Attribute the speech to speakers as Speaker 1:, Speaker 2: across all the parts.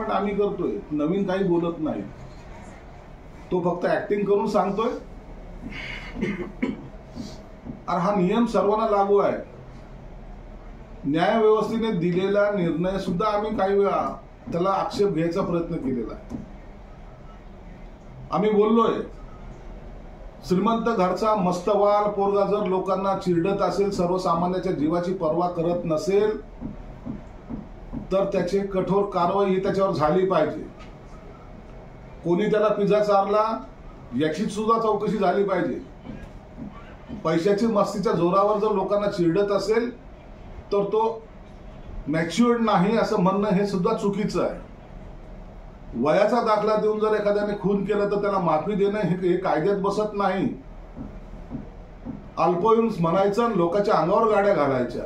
Speaker 1: Treatment आम्ही करतोय. नवीन काही बोलत नाही. तो फक्त ऍक्टिंग करून सांगतोय. अरे हा नियम सर्वांना लागू आहे. न्याय व्यवस्थेने दिलेला निर्णय सुद्धा आम्ही काही वेळा त्याला आक्षेप घ्यायचा प्रयत्न केलेला आहे. आम्ही बोललोय श्रीमंत घरचा मस्तवाल पोरगा जर लोकांना चिरडत असेल सर्वसामान्याच्या जीवाची पर्वा करत नसेल तर त्याची कठोर कारवाई ही त्याच्यावर झाली पाहिजे. कोणी त्याला पिझ्झा चारला याची सुद्धा चौकशी झाली पाहिजे. पैशाची मस्तीच्या जोरावर जर लोकांना चिरडत असेल तर तो मॅच्युअर्ड नाही असं म्हणणं हे सुद्धा चुकीचं आहे. वयाचा दाखला देऊन जर एखाद्याने खून केलं तर त्याला माफी देणं हे हे कायद्यात बसत नाही. अल्पवयीन म्हणायचं आणि लोकांच्या अंगावर गाड्या घालायच्या.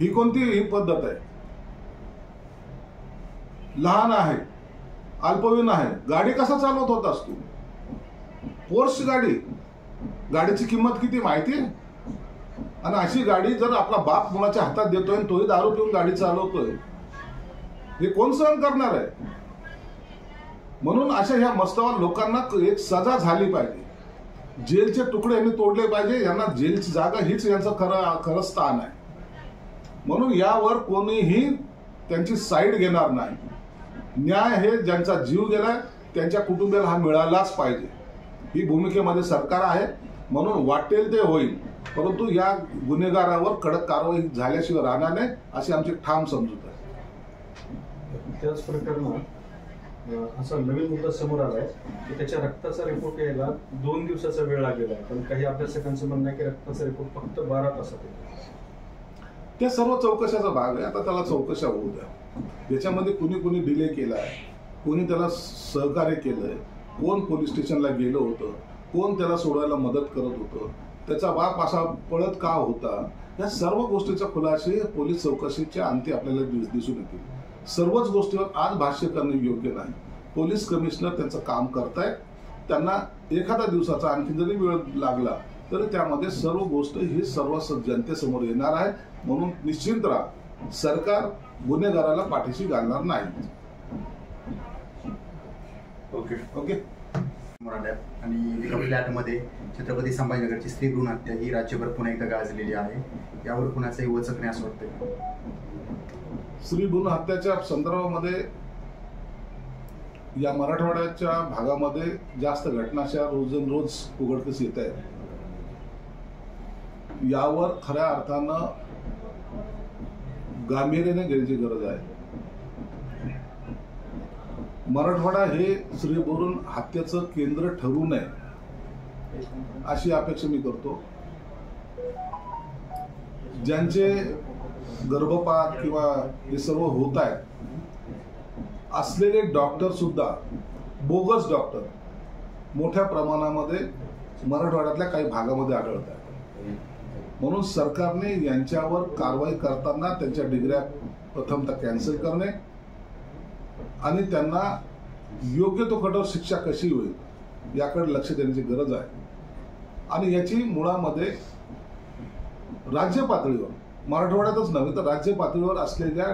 Speaker 1: ही कोणती ही पद्धत आहे? लहान आहे अल्पवयीन आहे गाडी कसा चालवत होतास तू? पोर्स गाडी. गाडीची किंमत किती माहिती? आहे आणि अशी गाडी जर आपला बाप मुलाच्या हातात देतोय आणि तोही दारू पिऊन गाडी चालवतोय हे कोण सहन करणार आहे? म्हणून अशा ह्या मस्तवान लोकांना एक सजा झाली पाहिजे. जेलचे तुकडे यांनी तोडले पाहिजे यांना जेलची जागा हीच यांचं खरं खरं स्थान आहे. म्हणून यावर कोणीही त्यांची साईड घेणार नाही. न्याय हे ज्यांचा जीव गेलाय त्यांच्या कुटुंबियाला हा मिळालाच पाहिजे. ही भूमिकेमध्ये सरकार आहे म्हणून वाटेल ते होईल. परंतु या गुन्हेगारावर कडक कारवाई झाल्याशिवाय राहणार नाही अशी आमची ठाम समजूत आहे.
Speaker 2: त्याच प्रकरणात असा नवीन मुद्दा समोर आलाय की त्याच्या रक्ताचा रिपोर्ट यायला दोन दिवसाचा वेळ लागलेला आहे. पण काही अभ्यासकांचं म्हणणं आहे की रक्ताचा रिपोर्ट फक्त बारा तासात येतो.
Speaker 1: ते सर्व चौकशाचा भाग आहे. आता त्याला चौकशा होऊ द्या. याच्यामध्ये कुणी कुणी डिले केला आहे कोणी त्याला सहकार्य केलं आहे कोण पोलीस स्टेशनला गेलं होतं? कोण त्याला सोडायला मदत करत होतं? त्याचा बाप असा पळत का होता? या सर्व गोष्टीचा खुलासे पोलीस चौकशीच्या अंती आपल्याला दिस- दिसून येतील. सर्वच गोष्टीवर आज भाष्य करणे योग्य नाही. पोलीस कमिशनर त्यांचं काम करतायत. त्यांना एखाद्या दिवसाचा आणखी जरी वेळ लागला तरी त्यामध्ये सर्व गोष्ट ही सर्व जनतेसमोर येणार आहे. म्हणून निश्चिंत राहा. सरकार गुन्हेगाराला पाठीशी घालणार नाही.
Speaker 3: ओके.
Speaker 1: ओके?
Speaker 3: मराठ्यात. आणि एका फ्लॅटमध्ये छत्रपती संभाजीनगरची स्त्री भ्रूण हत्या ही राज्यभर पुन्हा एकदा गाजलेली आहे. यावर कुणाचाही वचक नाही असं वाटतंय.
Speaker 1: श्री भ्रूण हत्याच्या संदर्भामध्ये या मराठवाड्याच्या भागामध्ये जास्त घटनाशा रोज उघडकीस येत आहेत. यावर खऱ्या अर्थानं गांभीर्याने घ्यायची गरज आहे. मराठवाडा हे श्रीभरून हत्येचं केंद्र ठरू नये अशी अपेक्षा मी करतो. ज्यांचे गर्भपात किंवा हे सर्व होत आहेत असलेले डॉक्टर सुद्धा बोगस डॉक्टर मोठ्या प्रमाणामध्ये मराठवाड्यातल्या काही भागामध्ये आढळत आहेत म्हणून सरकारने यांच्यावर कारवाई करताना त्यांच्या डिग्र्या प्रथमतः कॅन्सल करणे आणि त्यांना योग्य तो कठोर शिक्षा कशी होईल याकडे लक्ष देण्याची गरज आहे. आणि याची मुळामध्ये राज्य पातळीवर मराठवाड्यातच नव्हे तर राज्य पातळीवर असलेल्या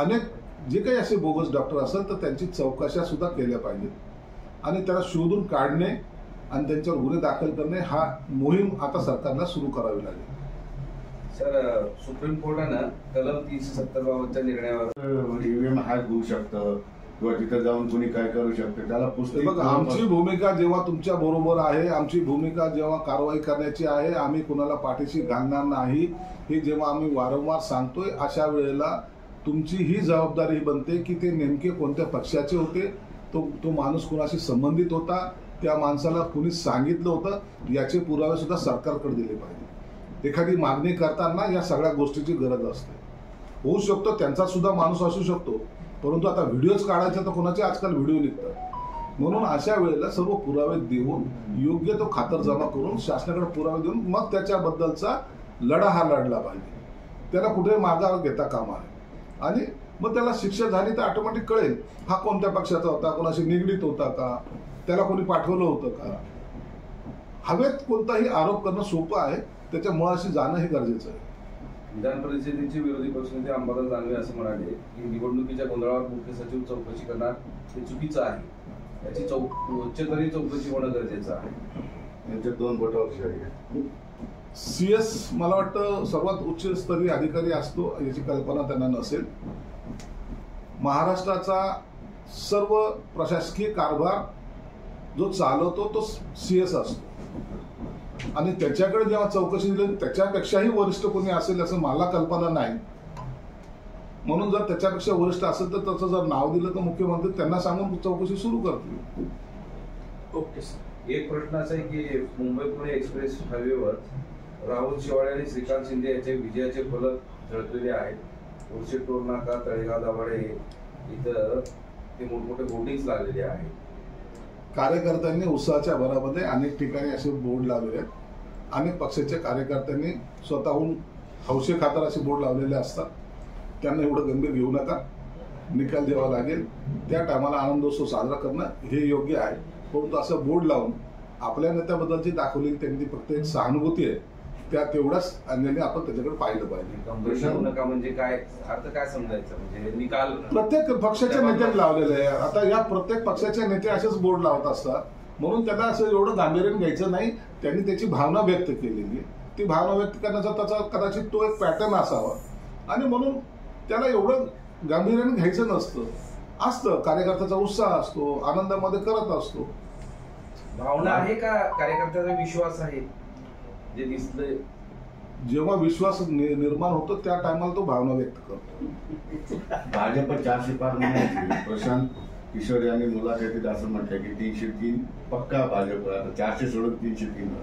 Speaker 1: अनेक जे काही असे बोगस डॉक्टर असेल तर त्यांची चौकशा सुद्धा केल्या पाहिजेत. आणि त्याला शोधून काढणे आणि त्यांच्यावर गुन्हे दाखल करणे हा मोहीम आता सरकारला सुरू करावी लागेल.
Speaker 4: सर सुप्रीम कोर्टानं कलम तीनशे सत्तर बाबतच्या निर्णयावर
Speaker 5: ईव्हीएम हॅक होऊ शकतं किंवा तिथे जाऊन कोणी काय करू शकतं त्याला पुस्तक
Speaker 1: बघा आमची भूमिका जेव्हा तुमच्या बरोबर आहे आमची भूमिका जेव्हा कारवाई करण्याची आहे आम्ही कुणाला पाठीशी घालणार नाही हे जेव्हा आम्ही वारंवार सांगतोय अशा वेळेला तुमची ही जबाबदारी बनते की ते नेमके कोणत्या पक्षाचे होते तो तो माणूस कुणाशी संबंधित होता त्या माणसाला कुणी सांगितलं होतं याचे पुरावे सुद्धा सरकारकडे दिले पाहिजे एखादी मागणी करताना या सगळ्या गोष्टीची गरज असते. होऊ शकतो त्यांचा सुद्धा माणूस असू शकतो परंतु आता व्हिडिओज काढायचे तर कोणाचे आजकाल व्हिडिओ निघतात. म्हणून अशा वेळेला सर्व पुरावे देऊन योग्य तो खातर जमा करून शासनाकडे पुरावे देऊन मग त्याच्याबद्दलचा लढा हा लढला पाहिजे. त्याला कुठे मागावर घेता कामा आहे आणि मग त्याला शिक्षा झाली तर ऑटोमॅटिक कळेल हा कोणत्या पक्षाचा होता कोणाशी निगडीत होता का? त्याला कोणी पाठवलं होतं का? हवेत कोणताही आरोप करणं सोपं आहे. त्याच्या मुळाशी जाणं हे गरजेचं आहे.
Speaker 4: विधान परिषदेचे विरोधी पक्षनेते अंबादास दानवे असं म्हणाले की निवडणुकीच्या गोंधळावर मुख्य सचिव चौकशी करणार हे चुकीचं आहे. याची चौ उच्चस्तरीय चौकशी होणं गरजेचं आहे.
Speaker 5: यांचे दोन बोटावर आहे
Speaker 1: सी एस मला वाटतं सर्वात उच्च स्तरीय अधिकारी असतो याची कल्पना त्यांना नसेल. महाराष्ट्राचा सर्व प्रशासकीय कारभार जो चालवतो तो सी एस असतो. आणि त्याच्याकडे जेव्हा चौकशी दिली त्याच्यापेक्षाही वरिष्ठ कोणी असेल असं मला कल्पना नाही. म्हणून जर त्याच्यापेक्षा वरिष्ठ असेल तर त्याचं जर नाव दिलं तर मुख्यमंत्री त्यांना सांगून चौकशी सुरू करतील.
Speaker 2: Okay sir.
Speaker 4: एक प्रश्न असा आहे की मुंबई पुणे एक्सप्रेस हायवेवर राहुल शिवाळे आणि श्रीकांत शिंदे यांचे विजयाचे फलक झळकलेले आहेत. उर्शी टोल नाका तळेगाव दाभाडे इथं ते मोठमोठे होर्डिंग्स लागलेले आहेत.
Speaker 1: कार्यकर्त्यांनी उत्साहाच्या भरामध्ये अनेक ठिकाणी असे बोर्ड लावलेले आहेत. अनेक पक्षाच्या कार्यकर्त्यांनी स्वतःहून हौशे खातर असे बोर्ड लावलेले असतात. त्यांना एवढं गंभीर घेऊ नका. निकाल द्यावा लागेल. त्या टायमाला आनंदोत्सव साजरा करणं हे योग्य आहे. परंतु असं बोर्ड लावून आपल्या नेत्याबद्दलची दाखवलेली त्यांची फक्त एक सहानुभूती आहे. त्या तेवढ्याच अंगाने आपण त्याच्याकडे पाहिलं पाहिजे.
Speaker 4: म्हणजे काय? अर्थ काय समजायचं? म्हणजे निकाल
Speaker 1: प्रत्येक पक्षाच्या नेत्याने लावलेलं आहे. आता या प्रत्येक पक्षाचे नेते असेच बोर्ड लावत असतात. म्हणून त्याला असं एवढं गांभीर्याने घ्यायचं नाही. त्यांनी त्याची भावना व्यक्त केलेली ती भावना व्यक्त करण्याचा त्याचा कदाचित तो एक पॅटर्न असावा. आणि म्हणून त्याला एवढं गांभीर्याने घ्यायचं नसतं. असतं. कार्यकर्त्याचा उत्साह असतो. आनंदामध्ये करत असतो.
Speaker 4: भावना आहे का? कार्यकर्त्याचा विश्वास आहे? जे दिसलंय
Speaker 1: जेव्हा विश्वास निर्माण होतो त्या टायमाला तो भावना व्यक्त करतो.
Speaker 5: भाजप चारशे पार प्रशांत किशोर यांनी मुलाखतीत असं म्हटलं की तीनशे तीन पक्का भाजप आता चारशे सोडून तीनशे तीन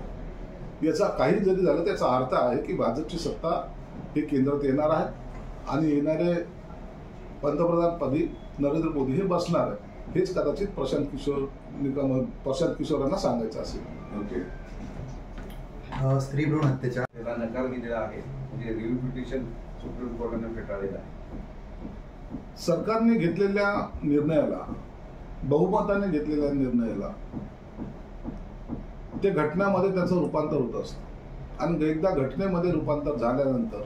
Speaker 1: याचा काही जरी झालं त्याचा अर्थ आहे की भाजपची सत्ता हे केंद्रात येणार आहे आणि येणारे पंतप्रधानपदी नरेंद्र मोदी हे बसणार आहे हेच कदाचित प्रशांत किशोर निकम प्रशांत किशोरांना सांगायचं असेल.
Speaker 5: ओके.
Speaker 3: स्त्री भ्रूण हत्येच्या
Speaker 4: त्याला नकार दिलेला आहे. म्हणजे रिव्ह्यू पिटिशन सुप्रीम कोर्टाने फेटाळलेलं आहे.
Speaker 1: सरकारने घेतलेल्या निर्णयाला बहुमताने घेतलेल्या निर्णयाला ते घटनामध्ये त्याचं रूपांतर होत असतं. आणि एकदा घटनेमध्ये रूपांतर झाल्यानंतर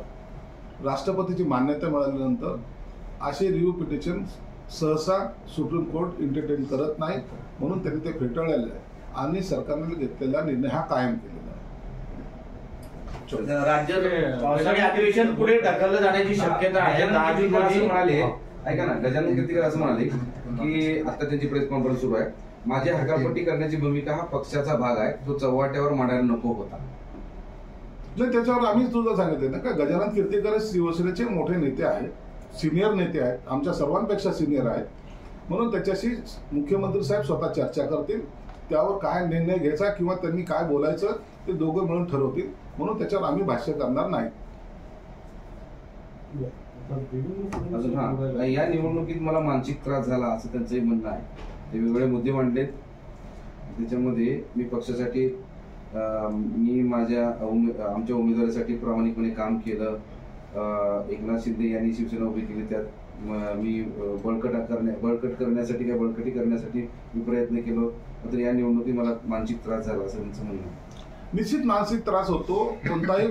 Speaker 1: राष्ट्रपतीची मान्यता मिळाल्यानंतर असे रिव्ह्यू पिटिशन सहसा सुप्रीम कोर्ट एंटरटेन करत नाही म्हणून त्यांनी ते फेटाळलेलं आहे. आणि सरकारने घेतलेला निर्णय हा कायम केलेला आहे
Speaker 6: राज्यात पावसाळी अधिवेशन पुढे ढकललं जाण्याची शक्यता आहे. दहा जून
Speaker 4: म्हणाले ऐका ना गजानन कीर्तिकर असं म्हणाले की आता त्यांची प्रेस कॉन्फरन्स सुरू आहे. माझी हकालपट्टी करण्याची भूमिका हा पक्षाचा भाग आहे. तो चव्हाट्यावर मांडायला नको होता.
Speaker 1: नाही त्याच्यावर आम्हीच तुझं सांगितलं ना का गजानन कीर्तीकर शिवसेनेचे मोठे नेते आहेत सिनियर नेते आहेत आमच्या सर्वांपेक्षा सिनियर आहेत. म्हणून त्याच्याशी मुख्यमंत्री साहेब स्वतः चर्चा करतील. त्यावर काय निर्णय घ्यायचा किंवा त्यांनी काय बोलायचं ते दोघं मिळून ठरवतील. म्हणून त्याच्यावर आम्ही भाष्य करणार नाही.
Speaker 4: अजून हा या निवडणुकीत मला मानसिक त्रास झाला असं त्यांचंही म्हणणं आहे. ते वेगवेगळे मुद्दे मांडलेत. त्याच्यामध्ये मी पक्षासाठी अं, मी माझ्या उमे- आमच्या उमेदवारीसाठी प्रामाणिकपणे काम केलं. अं, एकनाथ शिंदे यांनी शिवसेना उभी केली. त्यात मी बळकट करण्या बळकट करण्यासाठी किंवा बळकटी करण्यासाठी मी प्रयत्न केलो. तर या निवडणुकीत मला मानसिक त्रास झाला असं त्यांचं म्हणणं
Speaker 1: निश्चित मानसिक त्रास होतो. कोणताही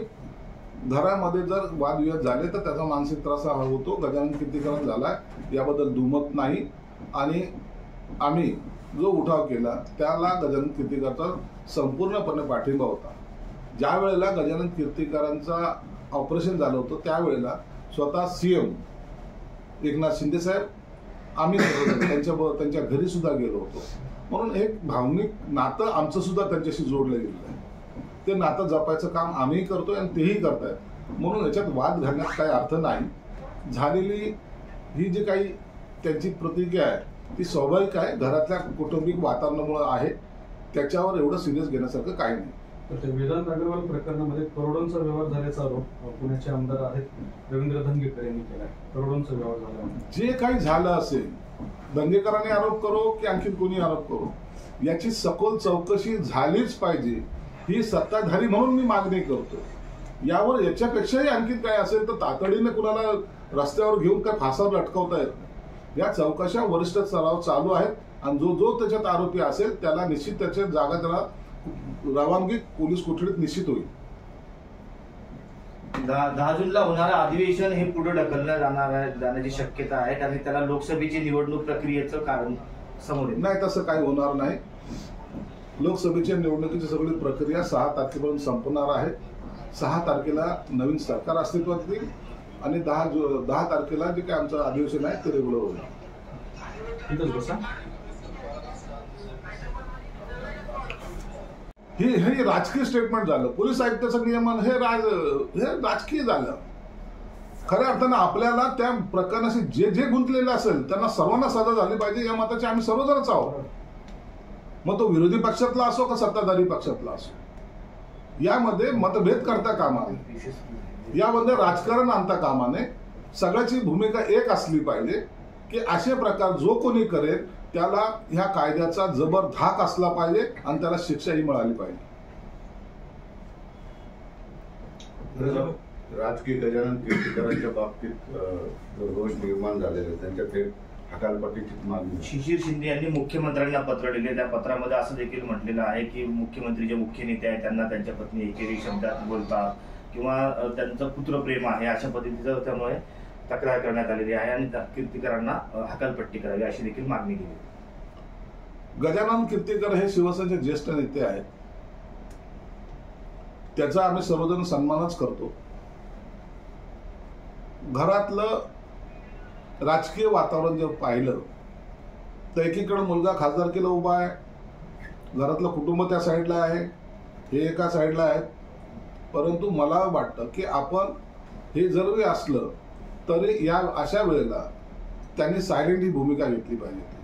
Speaker 1: घरामध्ये जर वादविवाद झाले तर त्याचा मानसिक त्रास हा होतो. गजानन कीर्तीकरण झाला याबद्दल दुमत नाही. आणि आम्ही जो उठाव केला त्याला गजानन कीर्तीकरचा संपूर्णपणे पाठिंबा होता. ज्या वेळेला गजानन कीर्तीकरांचा ऑपरेशन झालं होतं त्यावेळेला स्वतः सीएम एकनाथ शिंदे साहेब आम्ही त्यांच्या त्यांच्या घरी सुद्धा गेलो होतो. म्हणून एक भावनिक नातं आमचं सुद्धा त्यांच्याशी जोडलं गेलेलं आहे. ते नातं जपायचं काम आम्हीही करतोय आणि तेही करतायत. म्हणून याच्यात वाद घालण्यात काही अर्थ नाही. झालेली ही जी काही त्यांची प्रतिक्रिया आहे ती स्वाभाविक आहे. घरातल्या कौटुंबिक वातावरणामुळे आहे. त्याच्यावर एवढं सिरियस घेण्यासारखं काही नाही.
Speaker 2: तर ते वेदांत अग्रवाल प्रकरणामध्ये करोडोंचा व्यवहार झाल्याचा आरोप पुण्याचे आमदार आहेत रवींद्र धनगेकर यांनी केला करोडोंचा व्यवहार झाला.
Speaker 1: जे काही झालं असेल दंगेकरांनी आरोप करो की आणखी कोणी आरोप करो याची सखोल चौकशी झालीच पाहिजे ही सत्ताधारी म्हणून मी मागणी करतो. यावर याच्यापेक्षाही आणखी काय असेल तर तातडीने कुणाला रस्त्यावर घेऊन काय फासावर अटकवता येत नाही. या चौकशा वरिष्ठ स्तरावर चालू आहेत आणि जो जो त्याच्यात आरोपी असेल त्याला निश्चित त्याच्या जागा त्याला रवानगी पोलीस कोठडीत निश्चित होईल.
Speaker 6: दहा दहा जूनला होणारं अधिवेशन हे पुढे ढकललं जाणार आहे जाण्याची शक्यता आहे कारण त्याला लोकसभेची निवडणूक प्रक्रियेचं कारण समोर
Speaker 1: नाही तसं काही होणार नाही. लोकसभेच्या निवडणुकीची सगळी प्रक्रिया सहा तारखेपर्यंत संपणार आहे. सहा तारखेला नवीन सरकार अस्तित्वात येईल आणि दहा जु दहा तारखेला जे काय आमचं अधिवेशन आहे ते रेग्युलर होईल.
Speaker 2: इथंच बसा.
Speaker 1: हे हे राजकीय स्टेटमेंट झालं. पोलीस आयुक्ताचं नियमन हे राज हे राजकीय झालं. खऱ्या अर्थानं आपल्याला त्या प्रकरणाशी जे जे गुंतलेलं असेल त्यांना सर्वांना सजा झाली पाहिजे या मताचे आम्ही सर्वजणच आहोत. मग तो विरोधी पक्षातला असो का सत्ताधारी पक्षातला असो? यामध्ये मतभेद करता कामा नये यामध्ये राजकारण आणता कामा नये सगळ्याची भूमिका एक असली पाहिजे की असे प्रकार जो कोणी करेल त्याला ह्या कायद्याचा जबर धाक असला पाहिजे आणि त्याला शिक्षाही मिळाली पाहिजे.
Speaker 5: राजकीय गजानन कीर्तीकरांच्या बाबतीत रोष निर्माण झालेला त्यांच्या थेट हकालपट्टीची मागणी
Speaker 6: शिशिर शिंदे यांनी मुख्यमंत्र्यांना पत्र लिहिले त्या पत्रामध्ये असं देखील म्हटलेलं आहे की मुख्यमंत्री जे मुख्य नेते आहेत त्यांना त्यांच्या पत्नी एकेरी शब्दात बोलतात किंवा त्यांचं पुत्रप्रेम आहे अशा पद्धतीचं त्यामुळे तक्रार करण्यात आलेली आहे आणि त्या कीर्तीकरांना हकालपट्टी करावी अशी देखील मागणी केली
Speaker 1: गजानन कीर्तीकर हे शिवसेनेचे ज्येष्ठ नेते आहेत. त्याचा आम्ही सर्वजण सन्मानच करतो. घरातलं राजकीय वातावरण जर पाहिलं तर एकीकडे मुलगा खासदारकीला उभा आहे घरातलं कुटुंब त्या साईडला आहे हे एका साईडला आहे परंतु मला वाटतं की आपण हे जरुरी असलं तरी या अशा वेळेला त्यांनी सायलेंट ही भूमिका घेतली पाहिजे.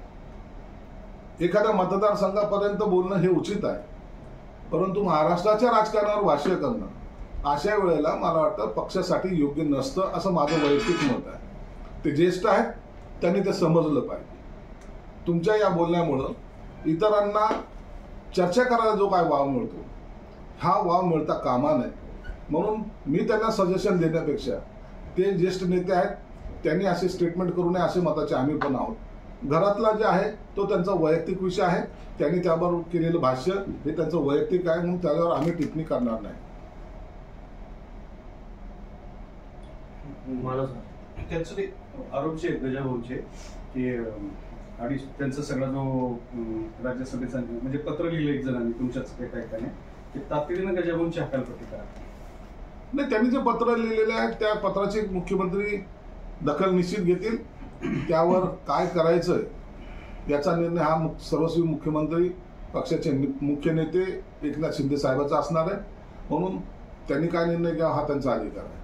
Speaker 1: एखाद्या मतदारसंघापर्यंत बोलणं हे उचित आहे. परंतु महाराष्ट्राच्या राजकारणावर भाष्य करणं अशा वेळेला मला वाटतं पक्षासाठी योग्य नसतं असं माझं वैयक्तिक मत आहे. ते ज्येष्ठ आहेत त्यांनी ते समजलं पाहिजे. तुमच्या या बोलण्यामुळं इतरांना चर्चा करायला जो काय वाव मिळतो हा वाव मिळता कामा नये. म्हणून मी त्यांना सजेशन देण्यापेक्षा ते ज्येष्ठ नेते आहेत त्यांनी असे स्टेटमेंट करू नये असे मताचे आम्ही पण आहोत. घरातला जे आहे तो त्यांचा वैयक्तिक विषय आहे. त्यांनी त्यावर केलेलं भाष्य हे त्यांचं वैयक्तिक आहे म्हणून त्याच्यावर आम्ही टिप्पणी करणार नाही.
Speaker 2: मला त्यांचं ते आरोप जे आहेत गजाभाऊचे की अडीच त्यांचा सगळा जो राज्यसभेचा म्हणजे पत्र लिहिलं एक जणांनी तुमच्याच एका एकाने की तातडीनं गजाभाऊंची हकालपट्टी करा.
Speaker 1: नाही त्यांनी जे पत्र लिहिलेले आहे त्या पत्राची मुख्यमंत्री दखल निश्चित घेतील. त्यावर काय करायचं याचा निर्णय हा सर्वस्वी मुख्यमंत्री पक्षाचे मुख्य नेते एकनाथ शिंदे साहेबाचा असणार आहे. म्हणून त्यांनी काय निर्णय घ्यावा हा त्यांचा अधिकार आहे.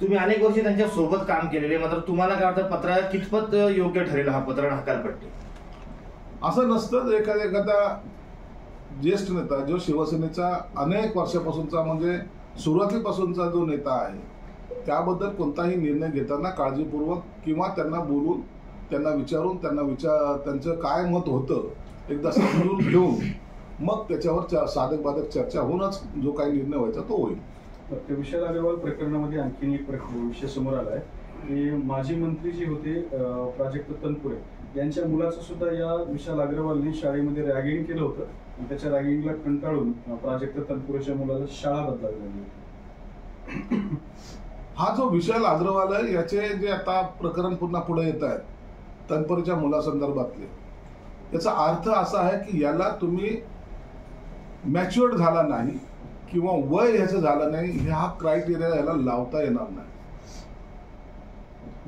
Speaker 6: तुम्ही अनेक वर्षी त्यांच्यासोबत काम केलेले मात्र तुम्हाला काय वाटतं पत्र कितपत योग्य ठरेल हा पत्र हकालपट्टी?
Speaker 1: असं नसतं एखाद्या एखादा ज्येष्ठ नेता जो शिवसेनेचा अनेक वर्षापासूनचा म्हणजे सुरुवातीपासूनचा जो नेता आहे त्याबद्दल कोणताही निर्णय घेताना काळजीपूर्वक किंवा त्यांना बोलून त्यांना विचारून त्यांना विचार त्यांचं काय मत होतं एकदा समजून घेऊन मग त्याच्यावर च- साधक बाधक चर्चा होऊनच जो काही निर्णय व्हायचा तो होईल.
Speaker 2: तर त्या विशाल अग्रवाल प्रकरणामध्ये आणखीन एक विषय समोर आलाय. की माजी मंत्री जे होते प्राजक्त तनपुरे यांच्या मुलाचं सुद्धा या विशाल अग्रवालने शाळेमध्ये रॅगिंग केलं होतं. त्याच्या रॅगिंगला कंटाळून प्राजक्त तनपुरेच्या मुलाला शाळा बदलावी लागली.
Speaker 1: हा जो विशाल अग्रवाल आहे याचे जे आता प्रकरण पुन्हा पुढे येत आहेत तनपुरेच्या मुलासंदर्भातले याचा अर्थ असा आहे की याला तुम्ही मॅच्युअर्ड झाला नाही किंवा वय ह्याचं झालं नाही ह्या क्रायटेरिया याला लावता येणार नाही.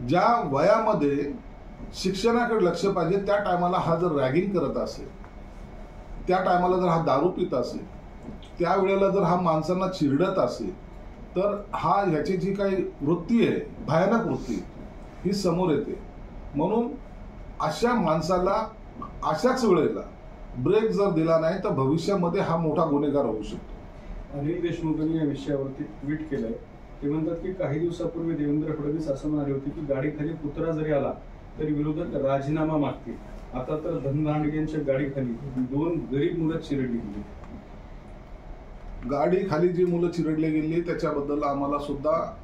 Speaker 1: ज्या वयामध्ये शिक्षणाकडे लक्ष पाहिजे त्या टायमाला हा जर रॅगिंग करत असेल त्या टायमाला जर हा दारू पित असेल त्यावेळेला जर हा माणसांना चिरडत असेल तर हा ह्याची जी काही वृत्ती आहे भयानक वृत्ती ही समोर येते. म्हणून अशा माणसाला अशाच वेळेला ब्रेक जर दिला नाही तर भविष्यामध्ये हा मोठा गुन्हेगार होऊ शकतो.
Speaker 2: अनिल देशमुखांनी या विषयावरती ट्विट केलंय. ते म्हणतात की काही दिवसापूर्वी देवेंद्र फडणवीस असं म्हणाले होते की गाडीखाली कुत्रा जरी आला तरी विरोधक राजीनामा मागतील. आता तर धनदांडग्यांच्या गाडीखाली दोन गरीब मुलं चिरडली गेली.
Speaker 1: गाडी खाली जी मुलं चिरडली गेली त्याच्याबद्दल आम्हाला सुद्धा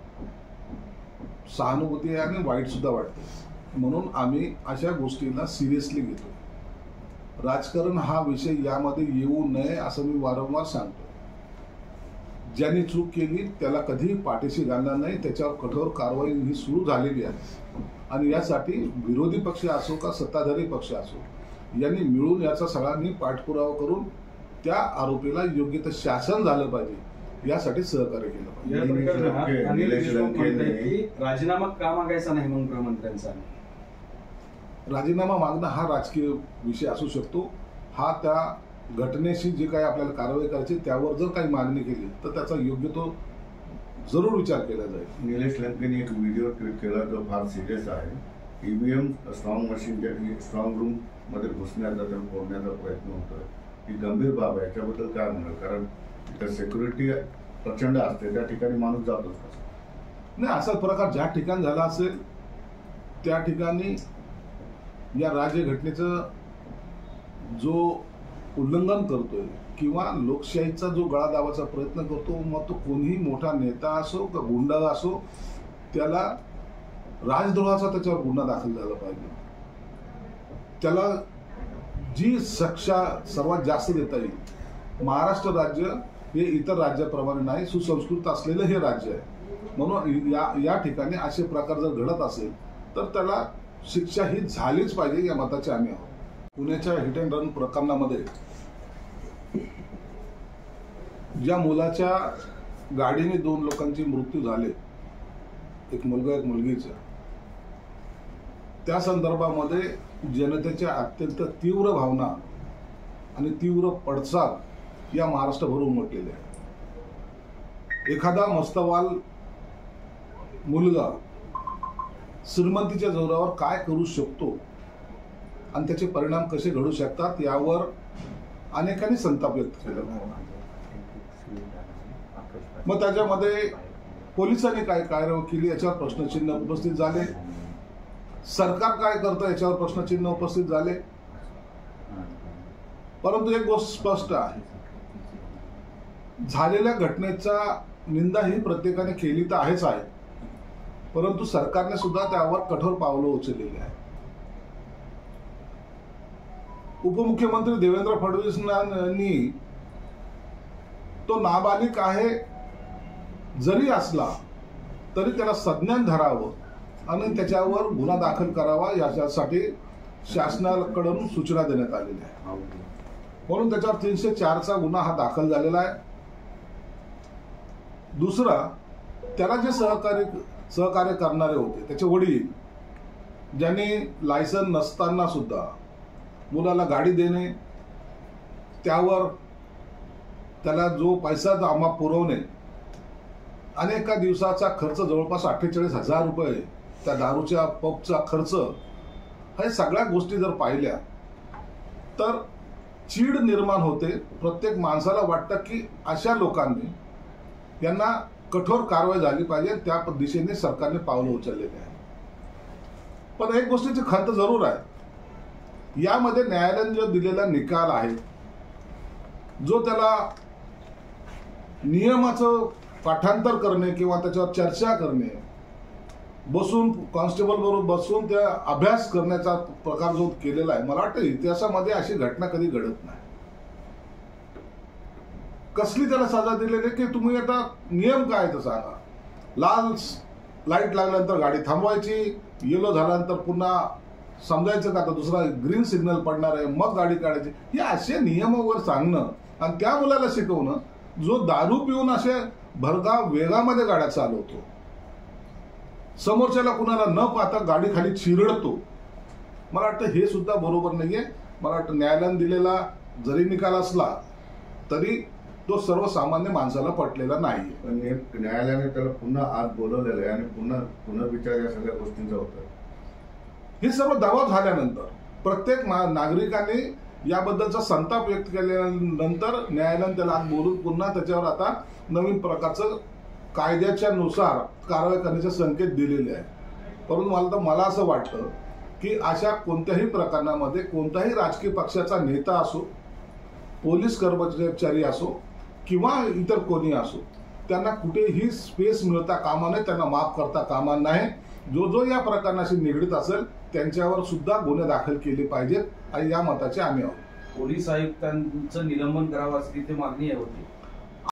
Speaker 1: सहानुभूती आहे आणि वाईट सुद्धा वाटते. म्हणून आम्ही अशा गोष्टींना सिरियसली घेतो. राजकारण हा विषय यामध्ये येऊ नये असं मी वारंवार सांगतो. ज्यांनी चूक केली त्याला कधीही पाठीशी घालणार नाही. त्याच्यावर कठोर कारवाई ही सुरू झालेली आहे. आणि यासाठी विरोधी पक्ष असो का सत्ताधारी पक्ष असो यांनी मिळून याचा सगळ्यांनी पाठपुरावा करून त्या आरोपीला योग्य ते शासन झालं पाहिजे यासाठी सहकार्य केलं पाहिजे.
Speaker 2: राजीनामा का मागायचा नाही म्हणून गृहमंत्र्यांचा?
Speaker 1: राजीनामा मागणं हा राजकीय विषय असू शकतो. हा त्या घटनेशी जे काही आपल्याला कारवाई करायची त्यावर जर काही मागणी केली तर त्याचा योग्य तो जरूर विचार केला जाईल.
Speaker 5: निलेश लंकेने एक व्हिडिओ ट्विट केला जो फार सिरियस आहे. ईव्हीएम स्ट्रॉंग मशीनच्या स्ट्रॉंग रूममध्ये घुसण्याचा तर फोडण्याचा प्रयत्न होतोय. ही गंभीर बाब आहे याच्याबद्दल काय म्हणाल कारण तिथं सिक्युरिटी प्रचंड असते त्या ठिकाणी माणूस जातोच
Speaker 1: नाही असा प्रकार ज्या ठिकाणी झाला असेल त्या ठिकाणी या राज्यघटनेचं जो उल्लंघन करतोय किंवा लोकशाहीचा जो गळा दाबाचा प्रयत्न करतो मग तो कोणीही मोठा नेता असो का गुंडा असो त्याला राजद्रोहाचा त्याच्यावर गुन्हा दाखल झाला पाहिजे. त्याला जी शिक्षा सर्वात जास्त देता येईल महाराष्ट्र राज्य हे इतर राज्याप्रमाणे नाही सुसंस्कृत असलेलं हे राज्य आहे. म्हणून या या ठिकाणी असे प्रकार जर घडत असेल तर त्याला शिक्षा ही झालीच पाहिजे या मताचे आम्ही आहोत. पुण्याच्या हिट अँड रन प्रकरणामध्ये ज्या मुलाच्या गाडीने दोन लोकांचे मृत्यू झाले एक मुलगा एक मुलगीचा त्या संदर्भामध्ये जनतेच्या अत्यंत तीव्र भावना आणि तीव्र पडसाद या महाराष्ट्रभर उमटलेल्या आहेत. एखादा मस्तवाल मुलगा श्रीमंतीच्या जोरावर काय करू शकतो आणि त्याचे परिणाम कसे घडू शकतात यावर अनेकांनी संताप व्यक्त केला. मग त्याच्यामध्ये पोलिसांनी काय कार्यवाही केली? याच्यावर प्रश्नचिन्ह उपस्थित झाले. सरकार काय करतं? याच्यावर प्रश्नचिन्ह उपस्थित झाले. परंतु एक गोष्ट स्पष्ट आहे. झालेल्या घटनेचा निंदा ही प्रत्येकाने केली तर आहेच आहे. परंतु सरकारने सुद्धा त्यावर कठोर पावलं उचललेली आहे उपमुख्यमंत्री देवेंद्र फडणवीसांनी तो नाबालिक आहे जरी असला तरी त्याला संज्ञान धरावं आणि त्याच्यावर गुन्हा दाखल करावा याच्यासाठी शासनाकडून सूचना देण्यात आलेल्या आहे. म्हणून त्याच्यावर तीनशे चारचा गुन्हा हा दाखल झालेला आहे. दुसरा त्याला जे सहकार्य सहकार्य करणारे होते त्याचे वडील ज्यांनी लायसन नसताना सुद्धा मुलाला गाडी देणे त्यावर त्याला जो पैसा जमा पुरवणे आणि एका दिवसाचा खर्च जवळपास अठ्ठेचाळीस हजार रुपये त्या दारूच्या पबचा खर्च हे सगळ्या गोष्टी जर पाहिल्या तर चीड निर्माण होते. प्रत्येक माणसाला वाटतं की अशा लोकांनी यांना कठोर कारवाई झाली पाहिजे त्या दिशेने सरकारने पावलं उचललेली आहे पण एक गोष्टीची खंत जरूर आहे. यामध्ये न्यायालयाने जो दिलेला निकाल आहे जो त्याला नियमाचं पाठांतर करणे किंवा त्याच्यावर चर्चा करणे बसून कॉन्स्टेबल बरोबर बसून त्या अभ्यास करण्याचा प्रकार जो केलेला आहे मला वाटतं इतिहासामध्ये अशी घटना कधी घडत नाही. कसली त्याला सजा दिलेली की तुम्ही आता नियम काय तर सांगा. लाल लाइट लागल्यानंतर गाडी थांबवायची येलो झाल्यानंतर पुन्हा समजायचं का? आता दुसरा ग्रीन सिग्नल पडणार आहे मग गाडी काढायची. हे असे नियमावर सांगणं आणि त्या मुलाला शिकवणं जो दारू पिऊन असे भरधाव वेगामध्ये गाड्या चालवतो. समोरच्याला कुणाला न पाहता गाडी खाली चिरडतो. मला वाटतं हे सुद्धा बरोबर नाहीये. मला वाटतं न्यायालयाने दिलेला जरी निकाल असला तरी तो सर्वसामान्य माणसाला पटलेला नाही
Speaker 5: पण न्यायालयाने त्याला पुन्हा आत बोलवलेलं आहे आणि पुन्हा पुनर्विचार या सगळ्या गोष्टींचा होतं
Speaker 1: हे सर्व दावा झाल्यानंतर प्रत्येक नागरिकांनी नागरिकाने याबद्दलचा संताप व्यक्त केल्यानंतर न्यायालयानं त्याला आत बोलून पुन्हा त्याच्यावर आता नवीन प्रकारचं कायद्याच्या नुसार कारवाई करण्याचे संकेत दिलेले आहेत. परंतु मला तर मला असं वाटतं की अशा कोणत्याही प्रकरणामध्ये कोणताही राजकीय पक्षाचा नेता असो पोलीस कर्मचारी असो किंवा इतर कोणी असो त्यांना कुठेही स्पेस मिळता कामा नये त्यांना माफ करता कामा नाही जो जो या प्रकरणाशी निगडीत असेल त्यांच्यावर सुद्धा गुन्हे दाखल केले पाहिजेत आणि या मताचे आम्ही आहोत.
Speaker 4: पोलीस आयुक्तांचं निलंबन करावं अशी तिथे मागणी आहे होती.